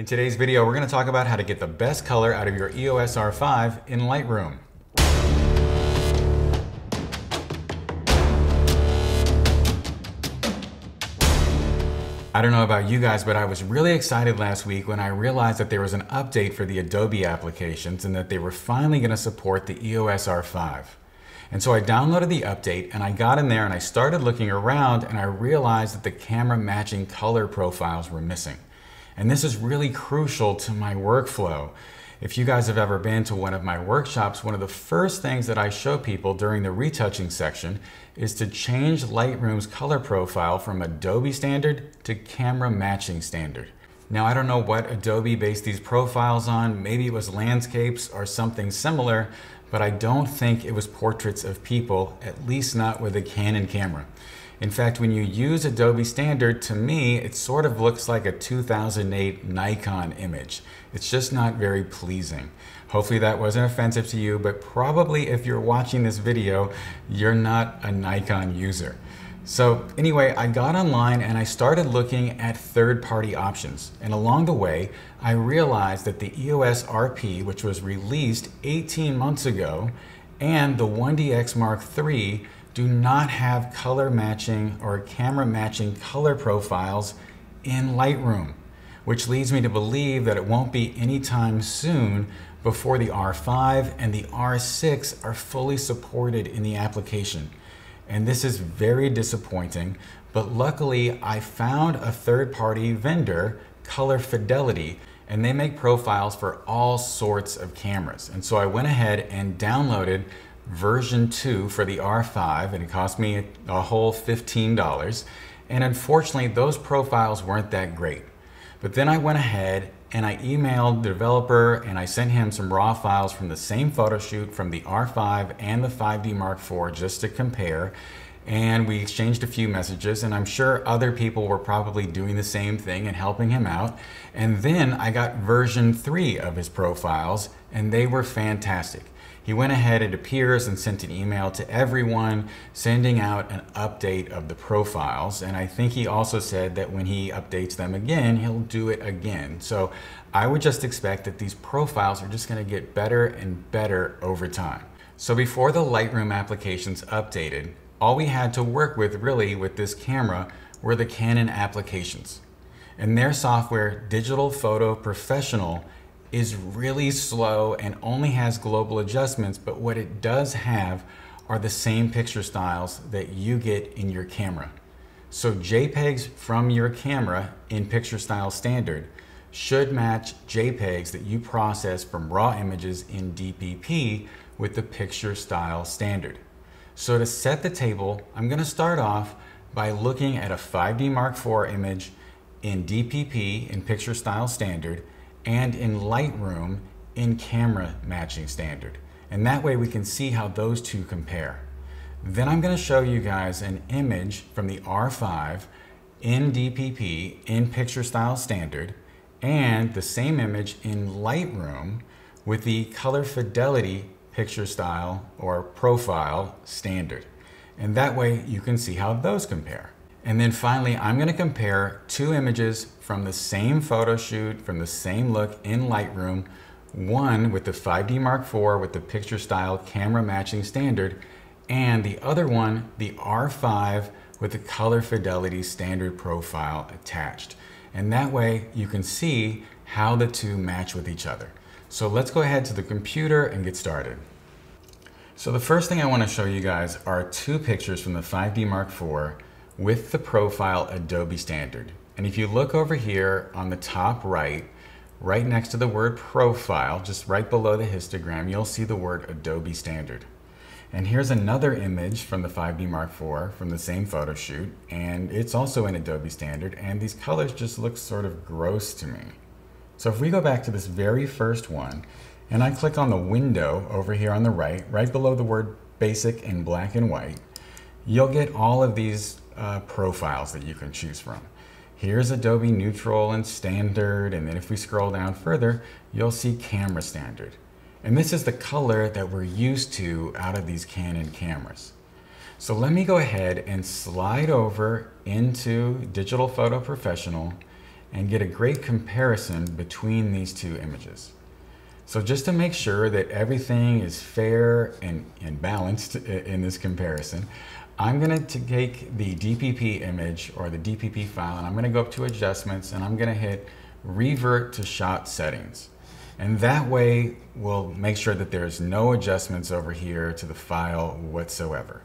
In today's video, we're going to talk about how to get the best color out of your EOS R5 in Lightroom. I don't know about you guys, but I was really excited last week when I realized that there was an update for the Adobe applications and that they were finally going to support the EOS R5. And so I downloaded the update and I got in there and I started looking around and I realized that the camera matching color profiles were missing. And this is really crucial to my workflow. If you guys have ever been to one of my workshops, one of the first things that I show people during the retouching section is to change Lightroom's color profile from Adobe standard to camera matching standard. Now, I don't know what Adobe based these profiles on. Maybe it was landscapes or something similar, but I don't think it was portraits of people, at least not with a Canon camera. In fact, when you use Adobe Standard, to me, it sort of looks like a 2008 Nikon image. It's just not very pleasing. Hopefully that wasn't offensive to you, but probably if you're watching this video, you're not a Nikon user. So anyway, I got online and I started looking at third-party options. And along the way, I realized that the EOS RP, which was released 18 months ago, and the 1DX Mark III do not have color matching or camera matching color profiles in Lightroom, which leads me to believe that it won't be anytime soon before the R5 and the R6 are fully supported in the application. And this is very disappointing, but luckily I found a third-party vendor, Color Fidelity, and they make profiles for all sorts of cameras. And so I went ahead and downloaded version 2 for the R5 and it cost me a whole $15 and unfortunately those profiles weren't that great. But then I went ahead and I emailed the developer and I sent him some raw files from the same photo shoot from the R5 and the 5D Mark IV just to compare and we exchanged a few messages and I'm sure other people were probably doing the same thing and helping him out. And then I got version 3 of his profiles and they were fantastic. He went ahead, it appears, and sent an email to everyone, sending out an update of the profiles. And I think he also said that when he updates them again, he'll do it again. So I would just expect that these profiles are just going to get better and better over time. So before the Lightroom applications updated, all we had to work with really with this camera were the Canon applications. And their software, Digital Photo Professional, is really slow and only has global adjustments, but what it does have are the same picture styles that you get in your camera. So JPEGs from your camera in picture style standard should match JPEGs that you process from raw images in DPP with the picture style standard. So to set the table, I'm gonna start off by looking at a 5D Mark IV image in DPP in picture style standard and in Lightroom in camera matching standard. And that way we can see how those two compare. Then I'm going to show you guys an image from the R5 in DPP in picture style standard and the same image in Lightroom with the color fidelity picture style or profile standard. And that way you can see how those compare. And then finally, I'm gonna compare two images from the same photo shoot, from the same look in Lightroom, one with the 5D Mark IV with the picture style camera matching standard, and the other one, the R5 with the color fidelity standard profile attached. And that way you can see how the two match with each other. So let's go ahead to the computer and get started. So the first thing I wanna show you guys are two pictures from the 5D Mark IV with the profile Adobe Standard. And if you look over here on the top right, right next to the word profile, just right below the histogram, you'll see the word Adobe Standard. And here's another image from the 5D Mark IV from the same photo shoot, and it's also in Adobe Standard, and these colors just look sort of gross to me. So if we go back to this very first one, and I click on the window over here on the right, right below the word basic in black and white, you'll get all of these uh, profiles that you can choose from. Here's Adobe Neutral and Standard, and then if we scroll down further, you'll see Camera Standard. And this is the color that we're used to out of these Canon cameras. So let me go ahead and slide over into Digital Photo Professional, and get a great comparison between these two images. So just to make sure that everything is fair and, and balanced in this comparison, I'm going to take the DPP image or the DPP file and I'm going to go up to adjustments and I'm going to hit revert to shot settings. And that way we'll make sure that there's no adjustments over here to the file whatsoever.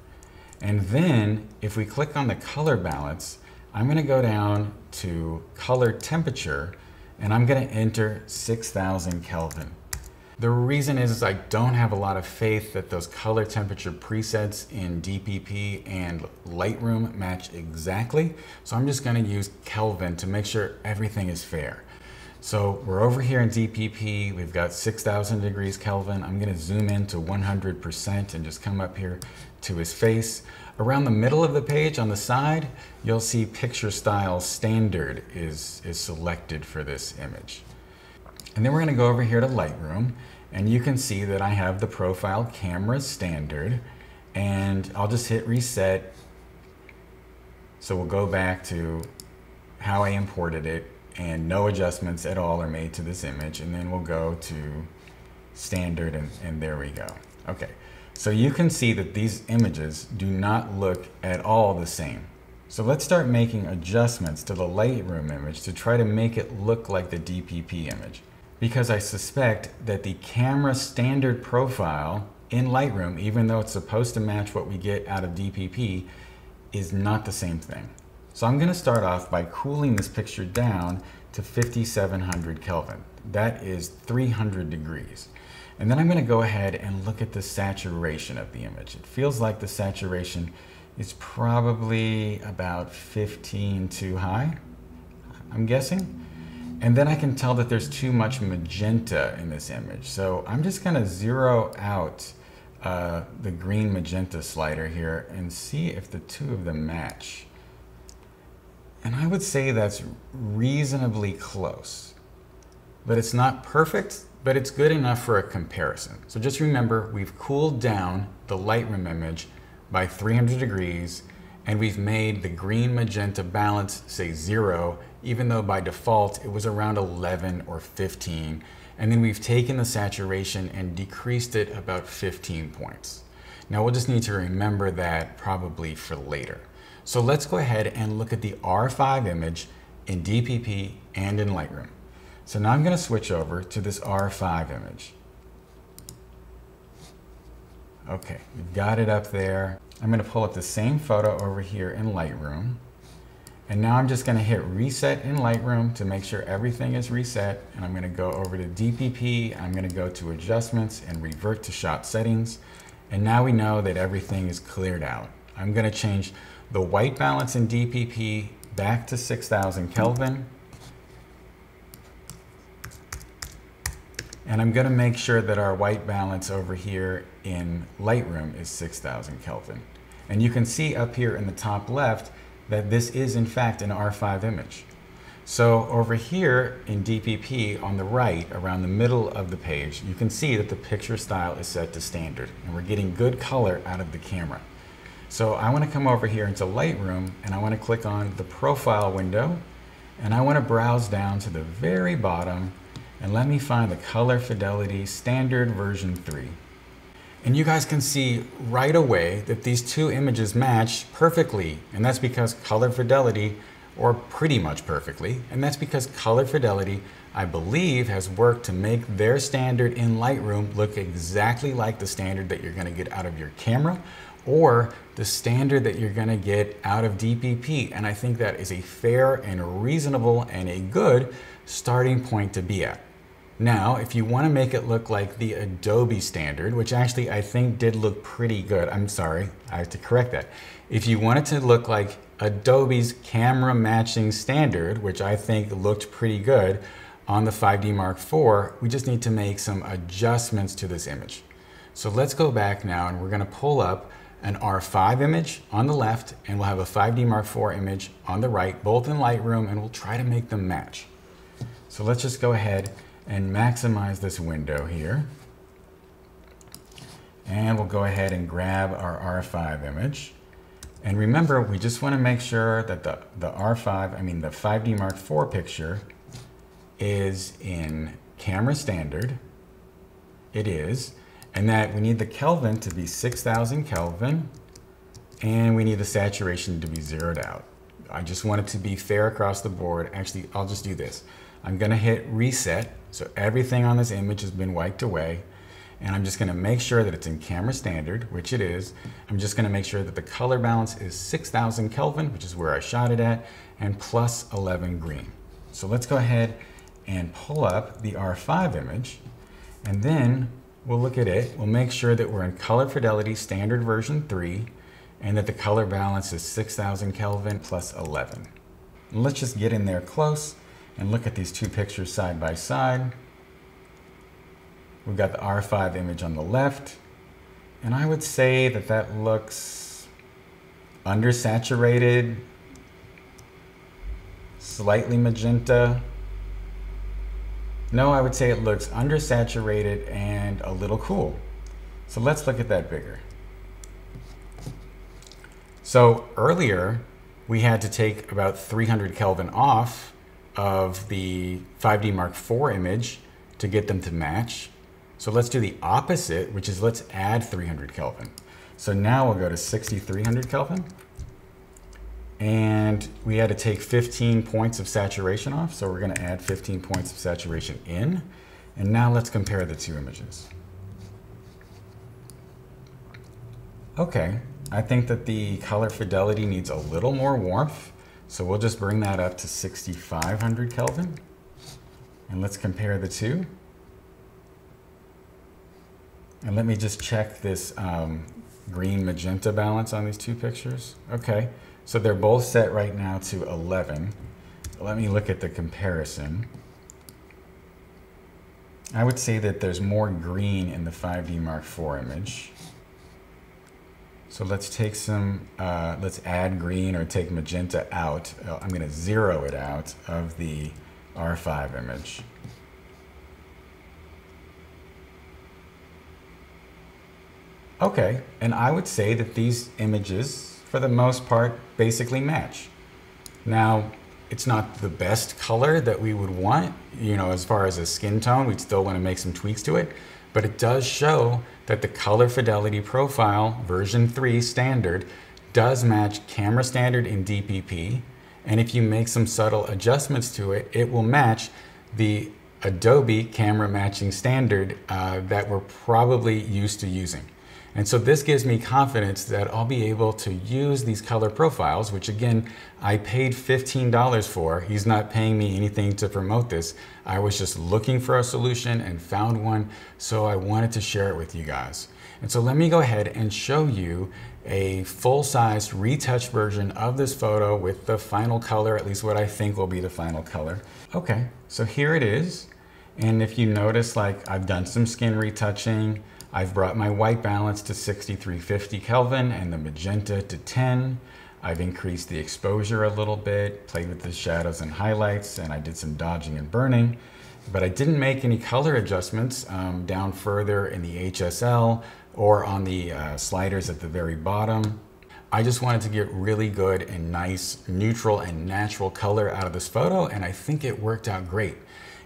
And then if we click on the color balance, I'm going to go down to color temperature and I'm going to enter 6000 Kelvin. The reason is, is I don't have a lot of faith that those color temperature presets in DPP and Lightroom match exactly. So I'm just gonna use Kelvin to make sure everything is fair. So we're over here in DPP, we've got 6,000 degrees Kelvin. I'm gonna zoom in to 100% and just come up here to his face. Around the middle of the page on the side, you'll see picture style standard is, is selected for this image. And then we're gonna go over here to Lightroom and you can see that I have the profile camera standard and I'll just hit reset. So we'll go back to how I imported it and no adjustments at all are made to this image. And then we'll go to standard and, and there we go. Okay, so you can see that these images do not look at all the same. So let's start making adjustments to the Lightroom image to try to make it look like the DPP image because I suspect that the camera standard profile in Lightroom, even though it's supposed to match what we get out of DPP, is not the same thing. So I'm gonna start off by cooling this picture down to 5700 Kelvin. That is 300 degrees. And then I'm gonna go ahead and look at the saturation of the image. It feels like the saturation is probably about 15 too high, I'm guessing. And then I can tell that there's too much magenta in this image. So I'm just gonna zero out uh, the green magenta slider here and see if the two of them match. And I would say that's reasonably close. But it's not perfect, but it's good enough for a comparison. So just remember, we've cooled down the Lightroom image by 300 degrees and we've made the green magenta balance say zero, even though by default it was around 11 or 15. And then we've taken the saturation and decreased it about 15 points. Now we'll just need to remember that probably for later. So let's go ahead and look at the R5 image in DPP and in Lightroom. So now I'm gonna switch over to this R5 image. Okay, we've got it up there. I'm gonna pull up the same photo over here in Lightroom. And now I'm just gonna hit reset in Lightroom to make sure everything is reset. And I'm gonna go over to DPP, I'm gonna go to adjustments and revert to shot settings. And now we know that everything is cleared out. I'm gonna change the white balance in DPP back to 6000 Kelvin. And I'm gonna make sure that our white balance over here in Lightroom is 6000 Kelvin. And you can see up here in the top left that this is in fact an R5 image. So over here in DPP on the right, around the middle of the page, you can see that the picture style is set to standard and we're getting good color out of the camera. So I wanna come over here into Lightroom and I wanna click on the profile window and I wanna browse down to the very bottom and let me find the color fidelity standard version 3. And you guys can see right away that these two images match perfectly. And that's because color fidelity, or pretty much perfectly, and that's because color fidelity, I believe, has worked to make their standard in Lightroom look exactly like the standard that you're gonna get out of your camera or the standard that you're gonna get out of DPP. And I think that is a fair and reasonable and a good starting point to be at. Now, if you want to make it look like the Adobe standard, which actually I think did look pretty good, I'm sorry, I have to correct that. If you want it to look like Adobe's camera matching standard, which I think looked pretty good on the 5D Mark IV, we just need to make some adjustments to this image. So let's go back now and we're going to pull up an R5 image on the left and we'll have a 5D Mark IV image on the right, both in Lightroom, and we'll try to make them match. So let's just go ahead and maximize this window here. And we'll go ahead and grab our R5 image. And remember, we just want to make sure that the, the R5, I mean the 5D Mark IV picture is in camera standard. It is. And that we need the Kelvin to be 6,000 Kelvin. And we need the saturation to be zeroed out. I just want it to be fair across the board. Actually, I'll just do this. I'm gonna hit reset. So everything on this image has been wiped away and I'm just gonna make sure that it's in camera standard, which it is. I'm just gonna make sure that the color balance is 6,000 Kelvin, which is where I shot it at, and plus 11 green. So let's go ahead and pull up the R5 image, and then we'll look at it. We'll make sure that we're in color fidelity standard version 3, and that the color balance is 6,000 Kelvin plus 11. And let's just get in there close and look at these two pictures side by side. We've got the R5 image on the left. And I would say that that looks undersaturated, slightly magenta. No, I would say it looks undersaturated and a little cool. So let's look at that bigger. So earlier, we had to take about 300 Kelvin off of the 5D Mark IV image to get them to match. So let's do the opposite, which is let's add 300 Kelvin. So now we'll go to 6300 Kelvin. And we had to take 15 points of saturation off. So we're gonna add 15 points of saturation in. And now let's compare the two images. Okay, I think that the color fidelity needs a little more warmth. So we'll just bring that up to 6500 Kelvin. And let's compare the two. And let me just check this um, green magenta balance on these two pictures. Okay, so they're both set right now to 11. Let me look at the comparison. I would say that there's more green in the 5D Mark IV image. So let's take some, uh, let's add green or take magenta out. Uh, I'm gonna zero it out of the R5 image. Okay, and I would say that these images, for the most part, basically match. Now, it's not the best color that we would want, you know, as far as a skin tone, we'd still want to make some tweaks to it, but it does show that the color fidelity profile version 3 standard does match camera standard in DPP, and if you make some subtle adjustments to it, it will match the Adobe camera matching standard uh, that we're probably used to using. And so this gives me confidence that I'll be able to use these color profiles, which again, I paid $15 for. He's not paying me anything to promote this. I was just looking for a solution and found one, so I wanted to share it with you guys. And so let me go ahead and show you a full-size retouch version of this photo with the final color, at least what I think will be the final color. Okay, so here it is. And if you notice, like I've done some skin retouching, I've brought my white balance to 6350 Kelvin and the magenta to 10. I've increased the exposure a little bit, played with the shadows and highlights, and I did some dodging and burning. But I didn't make any color adjustments um, down further in the HSL or on the uh, sliders at the very bottom. I just wanted to get really good and nice, neutral and natural color out of this photo, and I think it worked out great.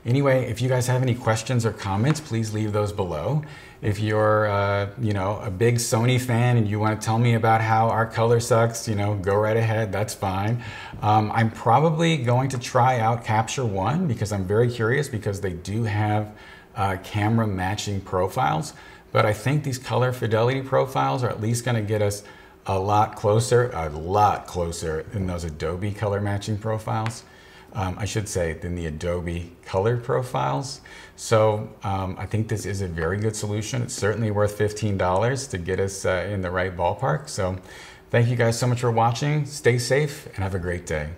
Anyway, if you guys have any questions or comments, please leave those below. If you're, uh, you know, a big Sony fan and you want to tell me about how our color sucks, you know, go right ahead. That's fine. Um, I'm probably going to try out Capture One because I'm very curious because they do have uh, camera matching profiles. But I think these color fidelity profiles are at least going to get us a lot closer, a lot closer than those Adobe color matching profiles um, I should say, than the Adobe color profiles. So um, I think this is a very good solution. It's certainly worth $15 to get us uh, in the right ballpark. So thank you guys so much for watching. Stay safe and have a great day.